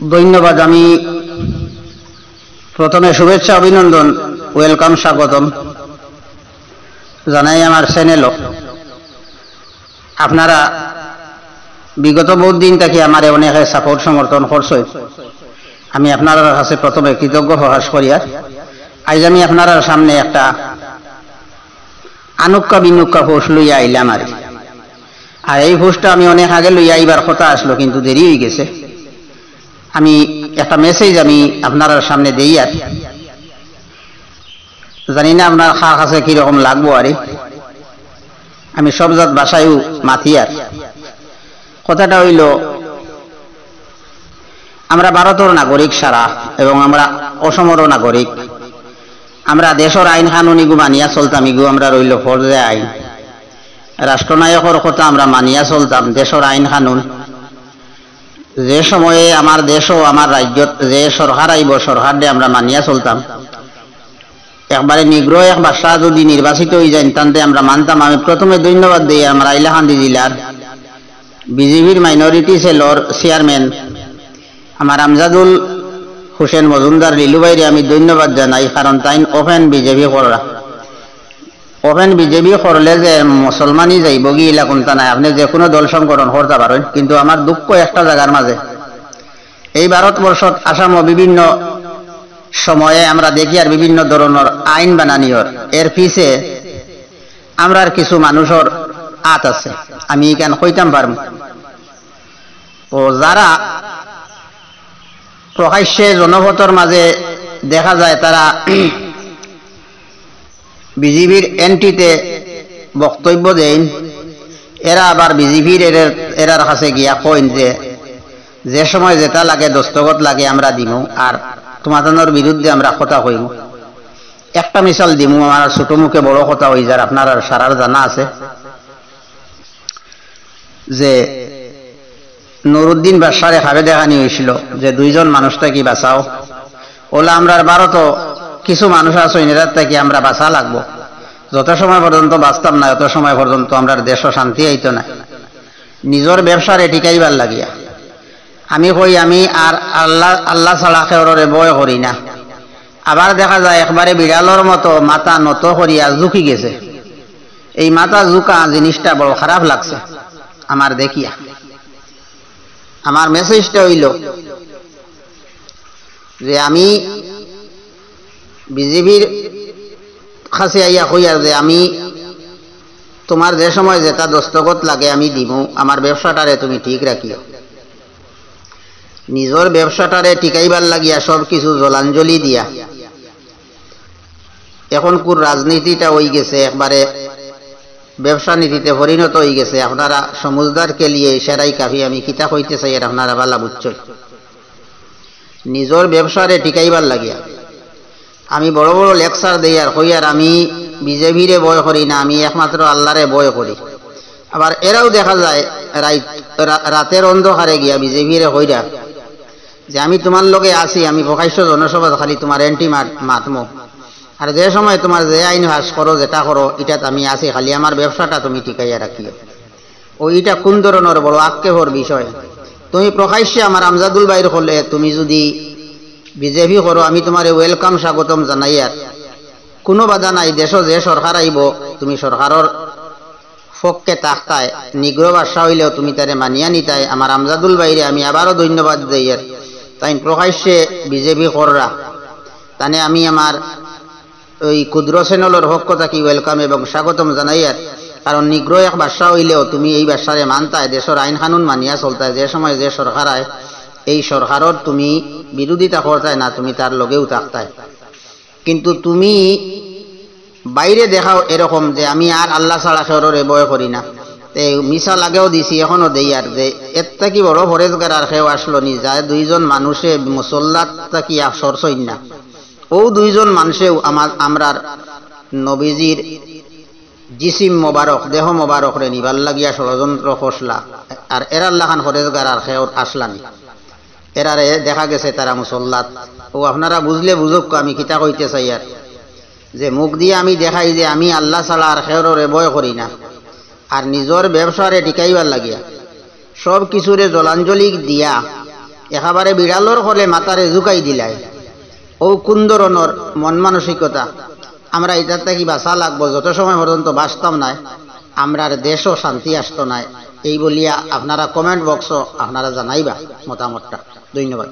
ধন্যবাদ, আমি প্রথমে শুভেচ্ছা, অভিনন্দন, ওয়েলকাম, স্বাগতম জানাই আমার চ্যানেলও আপনারা বিগত বহুত দিন থেকে আমার অনেকে সাপোর্ট সমর্থন করছে। আমি আপনার কাছে প্রথমে কৃতজ্ঞ প্রকাশ করিয়া আজ আমি আপনার সামনে একটা আনুক্কা বিনুক্কা পোষ লইয়া আইলাম আর এই পোষটা আমি অনেক আগে লইয়া আইবার কথা আসলো, কিন্তু দেরি হয়ে গেছে। আমি একটা মেসেজ আমি আপনার সামনে দেই আর। জানি না আপনার খা কাছে কীরকম লাগবো আরে। আমি সব জাত বাসায়ও মাথি আর। কথাটা হইল, আমরা ভারতের নাগরিক সারা এবং আমরা অসমর নাগরিক। আমরা দেশের আইন কানুন ইগু মানিয়া চলতাম ইগু আমরা রইল ফর্জে আইন। রাষ্ট্রনায়কর কথা আমরা মানিয়া চলতাম, দেশের আইন কানুন। যে সময়ে আমার দেশও আমার রাজ্যত যে সরকার আইব, সরকার দিয়ে আমরা মানিয়া চলতাম। একবারে নিগ্রহ এক বাসা যদি নির্বাচিত হয়ে যায় তান্তে আমরা মানতাম। আমি প্রথমে ধন্যবাদ দিই আমরা ইলাহান্দি জেলার। বিজেপির মাইনরিটি সেলর চেয়ারম্যান আমার আমজাদুল হোসেন মজুমদার লিলুবাইরে আমি ধন্যবাদ জানাই, কারণ তাই ওপেন বিজেপি করা। ওপেন বিজেপি করলে যে মুসলমানই যাইব গিয়ে কোনটা নাই, আপনি যে কোনো দল সংগঠন করতে পারেন কিন্তু আমার দুঃখ একটা জায়গার মাঝে এই ভারতবর্ষত আসাম বিভিন্ন সময়ে আমরা দেখি আর বিভিন্ন ধরনের আইন বানানিয়র এর পিছে আমরার কিছু মানুষের আত আছে। আমি কেন কইতাম পারম তো যারা প্রকাশ্যে জনপথর মাঝে দেখা যায়, তারা বিজেপির এন্ট্রিতে বক্তব্য দেন এরা আবার বিজেপির এরার কাছে গিয়া কইন যে যে সময় যেটা লাগে দস্তগত লাগে আমরা দিমু, আর তোমাদের বিরুদ্ধে আমরা কথা কইম। একটা মিশাল দিমু, আমার ছোট মুখে বড় কথা হই যার আপনার সারার জানা আছে। যে নুরুদ্দিন বাদশারে খাবে দেখানি হয়েছিল যে, দুইজন মানুষটা কি বাঁচাও। ওলা আমরা ভারত কিছু মানুষ আছে ইনারার থেকে আমরা বাঁচা লাগবো। যত সময় পর্যন্ত বাঁচতাম না তত সময় পর্যন্ত আমরা দেশ শান্তি আইত না। নিজের ব্যবসারে টিকাইবার লাগিয়া। আমি কই, আমি আর আল্লাহ আল্লাহ ছাড়া খেওরে বয় করি না। আবার দেখা যায়, একবারে বিড়ালর মতো মাথা নত করিয়া ঝুঁকি গেছে। এই মাথা ঝুঁকা জিনিসটা বড় খারাপ লাগছে, আমার দেখিয়া। আমার মেসেজটা হইল যে আমি বিজেপির কাছে আইয়া কইয়ার যে আমি তোমার যে সময় যেটা দস্তগত লাগে আমি দিব আমার ব্যবসাটারে তুমি ঠিক রাখিও। নিজের ব্যবসাটারে টিকাইবার লাগিয়া সব কিছু জলাঞ্জলি দিয়া। এখন কোন রাজনীতিটা হয়ে গেছে, একবারে ব্যবসা নীতিতে পরিণত হয়ে গেছে। আপনারা সমুজদারকে লিয়ে সেরাই কাফি, আমি কিতা কইতে চাই আর আপনারা বালা বুঝছই। নিজের ব্যবসারে টিকাইবার লাগিয়া। আমি বড় বড় লেকচার দেই আর কই আর আমি বিজেপিরে বয় করি না, আমি একমাত্র আল্লাহরে বয় করি। আবার এরাও দেখা যায় রাতের অন্ধকারে গিয়া বিজেপিরে হইরা যে আমি তোমার লগে আছি, আমি প্রকাশ্য জনসভা খালি তোমার এন্টি মাতমো। আর যে সময় তোমার যে আইন হাস করো, যেটা করো এটাত আমি আছি, খালি আমার ব্যবসাটা তুমি টিকাইয়া রাখিও। ও এটা কোন ধরনের বড় আক্ষেপর বিষয়? তুমি প্রকাশ্যে আমার আমজাদুল বাইর হলে তুমি যদি বিজেপি করো আমি তোমার ওয়েলকাম স্বাগতম জানাই আর কোনো বাধা নাই দেশ যে সরকার আইব তুমি সরকারের ফককে তাকতায় নিগ্রহ বাসা হইলেও তুমি তারে মানিয়া নিতাই আমার আমজাদুল বাইরে আমি আবারও ধন্যবাদ দিই আর তাই প্রকাশ্যে বিজেপি কররা তানে আমি আমার ওই ক্ষুদ্র চ্যানেলের পক্ষ থাকি ওয়েলকাম এবং স্বাগতম জানাই আর কারণ নিগ্রহ এক বাসা হইলেও তুমি এই বাসারে মানতায় দেশের আইন কানুন মানিয়া চলতায় যে সময় যে সরকার আয় এই সরকারের তুমি বিরোধিতা করতায় না, তুমি তার লগেও থাকতায় কিন্তু তুমি বাইরে দেখাও এরকম যে আমি আর আল্লাহ ছাড়া খেররে বয় করি না। মিশা লাগেও দিছি, এখনও দেই আর যে এর থেকে বড় ফরেজগার আর খেয়েও আসলো নি, যায় দুইজন মানুষে মুসল্লাত থাকি সরসইন না ও দুইজন মানুষেও আমার, আমরার নবীজির জিসিম মোবারক, দেহ মোবারক রে নিবার লাগিয়া ষড়যন্ত্র ফসলা আর এরাল্লা খান ফরেজগার আর খেয়ে আসলানি। এরারে দেখা গেছে তারা মুসল্লাত। ও আপনারা বুঝলে বুঝুক আমি কিতা কইতে চাই আর। যে মুখ দিয়ে আমি দেখাই যে আমি আল্লাহ ছাড়া আর খেয়রে বয় করি না। আর নিজের ব্যবসারে টিকাইবার লাগিয়া। সব কিছুরে জলাঞ্জলি দিয়া একেবারে বিড়ালর হলে মাতারে জুকাই দিলাই। ও কোন ধরনের মন মানসিকতা। আমরা এটার থেকে বাঁচা লাগবো, যত সময় পর্যন্ত বাঁচতাম নাই, আমরার দেশও শান্তি আসতো নাই। এই বলিয়া আপনারা কমেন্ট বক্স আপনারা জানাইবা মতামতটা। ধন্যবাদ।